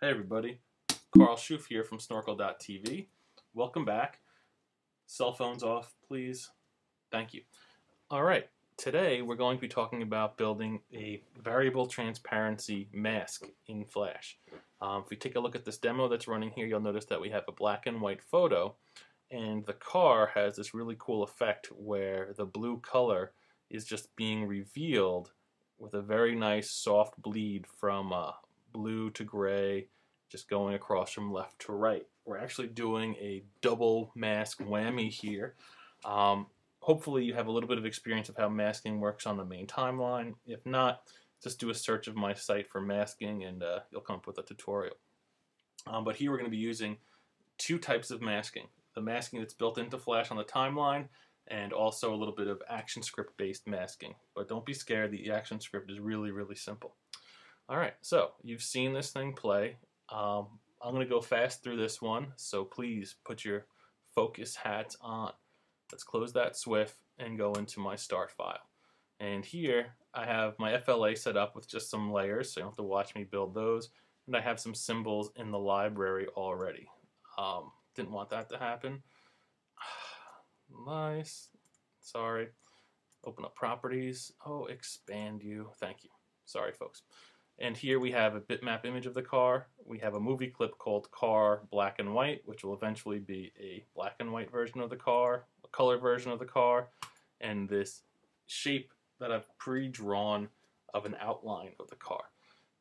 Hey everybody, Carl Schoof here from snorkl.tv. Welcome back. Cell phones off, please. Thank you. All right, today we're going to be talking about building a variable transparency mask in Flash. Um, if we take a look at this demo that's running here, you'll notice that we have a black and white photo, and the car has this really cool effect where the blue color is just being revealed with a very nice soft bleed from uh, blue to gray, just going across from left to right. We're actually doing a double mask whammy here. Um, hopefully you have a little bit of experience of how masking works on the main timeline. If not, just do a search of my site for masking and uh, you'll come up with a tutorial. Um, but here we're going to be using two types of masking. The masking that's built into Flash on the timeline and also a little bit of ActionScript based masking. But don't be scared, the ActionScript is really, really simple. All right, so you've seen this thing play. Um, I'm going to go fast through this one, so please put your focus hats on. Let's close that SWF and go into my start file. And here I have my FLA set up with just some layers, so you don't have to watch me build those. And I have some symbols in the library already. Um, didn't want that to happen. nice. Sorry. Open up properties. Oh, expand you. Thank you. Sorry, folks. And here we have a bitmap image of the car. We have a movie clip called Car Black and White, which will eventually be a black and white version of the car, a color version of the car, and this shape that I've pre-drawn of an outline of the car.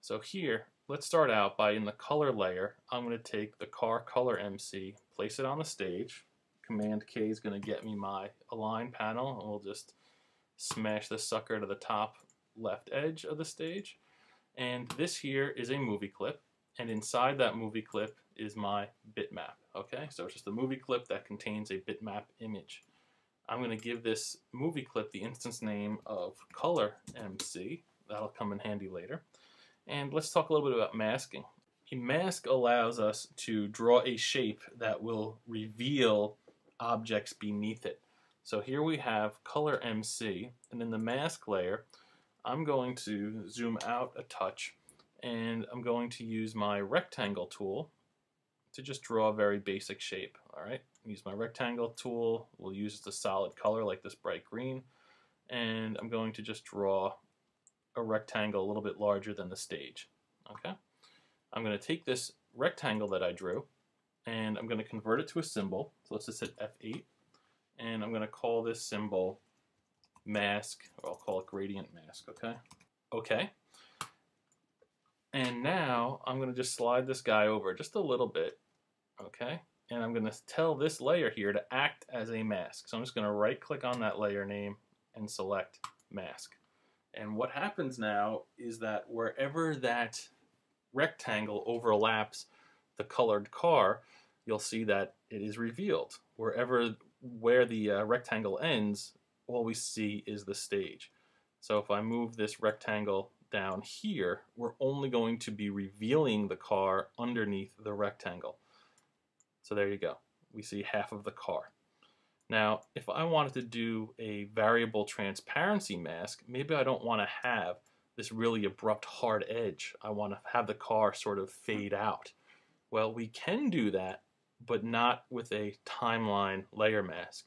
So here, let's start out by in the color layer, I'm going to take the car color MC, place it on the stage. Command K is going to get me my align panel, and we'll just smash this sucker to the top left edge of the stage. And this here is a movie clip, and inside that movie clip is my bitmap. Okay, so it's just a movie clip that contains a bitmap image. I'm going to give this movie clip the instance name of color MC. That'll come in handy later. And let's talk a little bit about masking. A mask allows us to draw a shape that will reveal objects beneath it. So here we have color MC, and in the mask layer, I'm going to zoom out a touch and I'm going to use my rectangle tool to just draw a very basic shape. All right, use my rectangle tool. We'll use the solid color like this bright green. And I'm going to just draw a rectangle a little bit larger than the stage. Okay, I'm going to take this rectangle that I drew and I'm going to convert it to a symbol. So let's just hit F8 and I'm going to call this symbol mask, or I'll call it gradient mask, okay? Okay. And now I'm going to just slide this guy over just a little bit, okay? And I'm going to tell this layer here to act as a mask. So I'm just going to right click on that layer name and select mask. And what happens now is that wherever that rectangle overlaps the colored car, you'll see that it is revealed. Wherever where the uh, rectangle ends, all we see is the stage. So if I move this rectangle down here, we're only going to be revealing the car underneath the rectangle. So there you go. We see half of the car. Now, if I wanted to do a variable transparency mask, maybe I don't want to have this really abrupt hard edge. I want to have the car sort of fade out. Well, we can do that, but not with a timeline layer mask.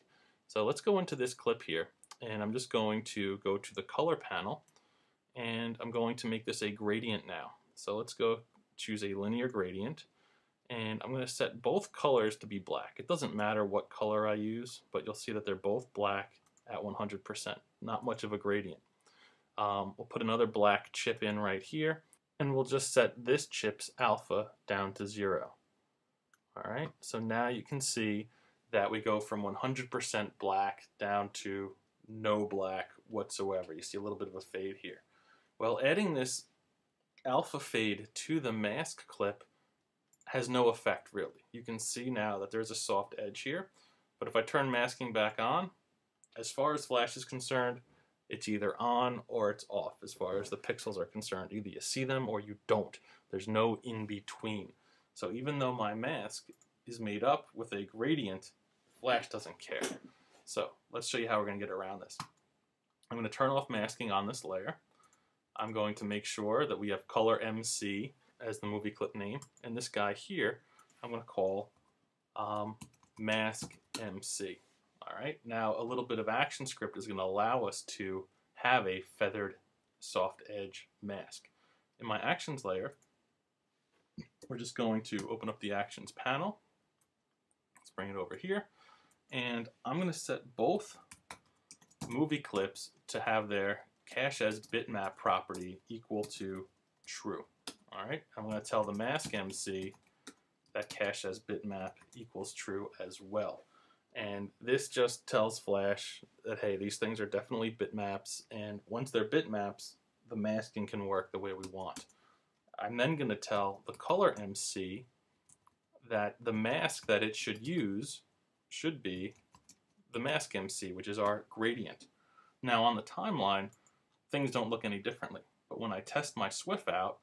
So let's go into this clip here and I'm just going to go to the color panel and I'm going to make this a gradient now. So let's go choose a linear gradient and I'm going to set both colors to be black. It doesn't matter what color I use, but you'll see that they're both black at 100%. Not much of a gradient. Um, we'll put another black chip in right here and we'll just set this chip's alpha down to zero. All right, so now you can see that we go from 100% black down to no black whatsoever. You see a little bit of a fade here. Well, adding this alpha fade to the mask clip has no effect really. You can see now that there's a soft edge here, but if I turn masking back on, as far as flash is concerned, it's either on or it's off as far as the pixels are concerned. Either you see them or you don't. There's no in between. So even though my mask is made up with a gradient Flash doesn't care. So let's show you how we're going to get around this. I'm going to turn off masking on this layer. I'm going to make sure that we have color MC as the movie clip name, and this guy here I'm going to call um, mask MC. All right, now a little bit of ActionScript is going to allow us to have a feathered soft edge mask. In my actions layer, we're just going to open up the actions panel. Let's bring it over here. And I'm going to set both movie clips to have their cache as bitmap property equal to true. All right, I'm going to tell the mask MC that cache as bitmap equals true as well. And this just tells Flash that, hey, these things are definitely bitmaps, and once they're bitmaps, the masking can work the way we want. I'm then going to tell the color MC that the mask that it should use should be the mask MC, which is our gradient. Now on the timeline, things don't look any differently. But when I test my SWF out,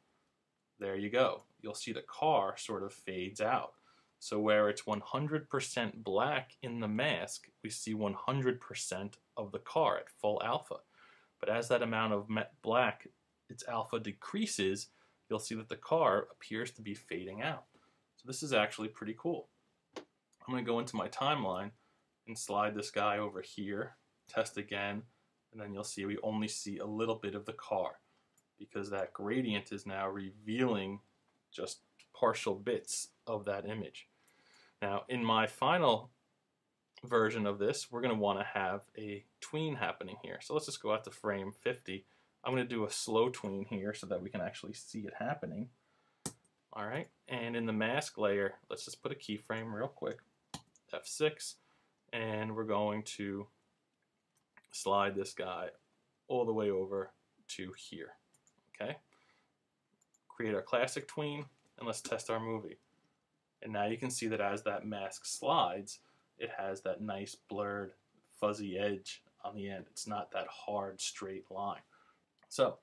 there you go. You'll see the car sort of fades out. So where it's 100% black in the mask, we see 100% of the car at full alpha. But as that amount of black, its alpha decreases, you'll see that the car appears to be fading out. So this is actually pretty cool. I'm going to go into my timeline and slide this guy over here, test again, and then you'll see we only see a little bit of the car because that gradient is now revealing just partial bits of that image. Now in my final version of this, we're going to want to have a tween happening here. So let's just go out to frame 50. I'm going to do a slow tween here so that we can actually see it happening. All right, and in the mask layer, let's just put a keyframe real quick, F6, and we're going to slide this guy all the way over to here, okay? Create our classic tween, and let's test our movie. And now you can see that as that mask slides, it has that nice blurred fuzzy edge on the end. It's not that hard straight line. So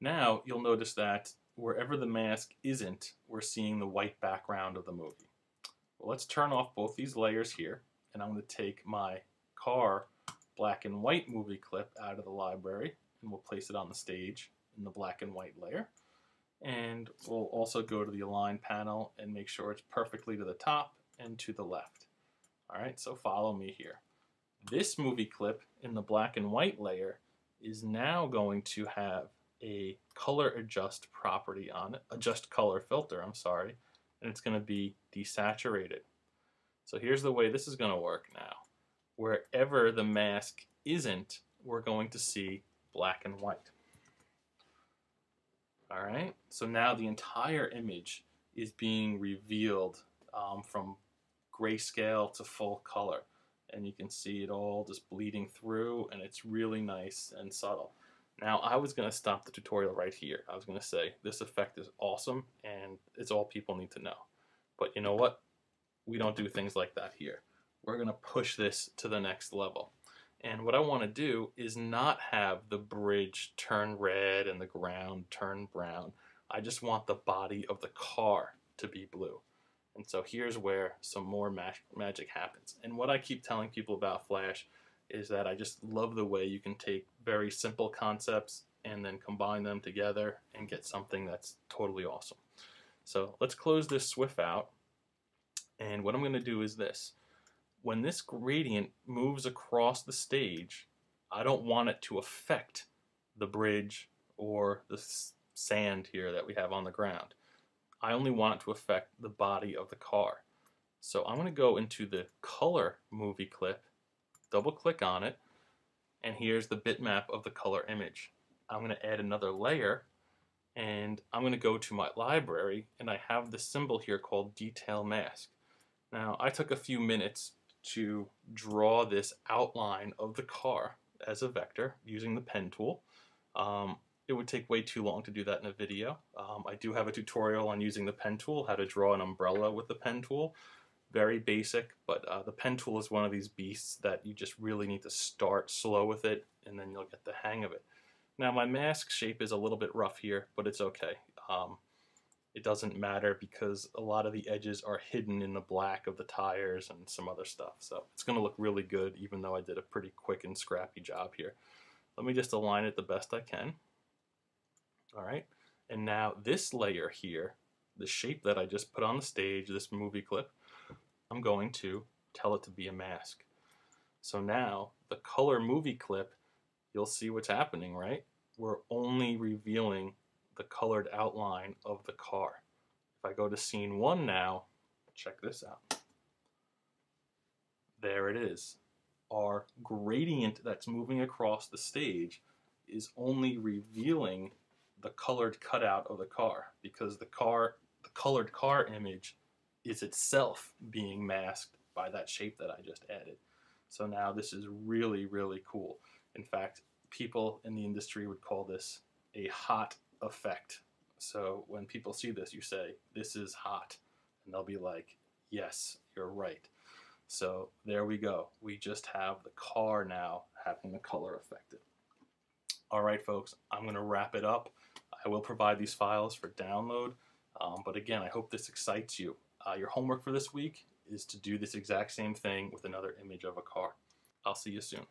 now you'll notice that wherever the mask isn't, we're seeing the white background of the movie. Well, let's turn off both these layers here, and I'm going to take my car black and white movie clip out of the library, and we'll place it on the stage in the black and white layer. And we'll also go to the align panel and make sure it's perfectly to the top and to the left. All right, so follow me here. This movie clip in the black and white layer is now going to have a color adjust property on it, adjust color filter, I'm sorry, and it's going to be desaturated. So here's the way this is going to work now. Wherever the mask isn't, we're going to see black and white. All right, so now the entire image is being revealed um, from grayscale to full color. And you can see it all just bleeding through and it's really nice and subtle. Now I was going to stop the tutorial right here. I was going to say this effect is awesome and it's all people need to know. But you know what? We don't do things like that here. We're going to push this to the next level. And what I want to do is not have the bridge turn red and the ground turn brown. I just want the body of the car to be blue. And so here's where some more mag magic happens. And what I keep telling people about Flash is that I just love the way you can take very simple concepts and then combine them together and get something that's totally awesome. So let's close this SWF out. And what I'm going to do is this when this gradient moves across the stage, I don't want it to affect the bridge or the sand here that we have on the ground. I only want it to affect the body of the car. So I'm going to go into the color movie clip, double click on it, and here's the bitmap of the color image. I'm going to add another layer and I'm going to go to my library and I have this symbol here called detail mask. Now I took a few minutes to draw this outline of the car as a vector using the pen tool. Um, it would take way too long to do that in a video. Um, I do have a tutorial on using the pen tool, how to draw an umbrella with the pen tool. Very basic, but uh, the pen tool is one of these beasts that you just really need to start slow with it, and then you'll get the hang of it. Now my mask shape is a little bit rough here, but it's okay. Um, it doesn't matter because a lot of the edges are hidden in the black of the tires and some other stuff. So it's going to look really good even though I did a pretty quick and scrappy job here. Let me just align it the best I can. All right. And now this layer here the shape that I just put on the stage, this movie clip, I'm going to tell it to be a mask. So now the color movie clip, you'll see what's happening, right? We're only revealing the colored outline of the car. If I go to scene one now, check this out. There it is. Our gradient that's moving across the stage is only revealing the colored cutout of the car because the car, the colored car image is itself being masked by that shape that I just added. So now this is really, really cool. In fact, people in the industry would call this a hot effect. So when people see this, you say, this is hot. And they'll be like, yes, you're right. So there we go. We just have the car now having the color affected. All right, folks, I'm going to wrap it up. I will provide these files for download. Um, but again, I hope this excites you. Uh, your homework for this week is to do this exact same thing with another image of a car. I'll see you soon.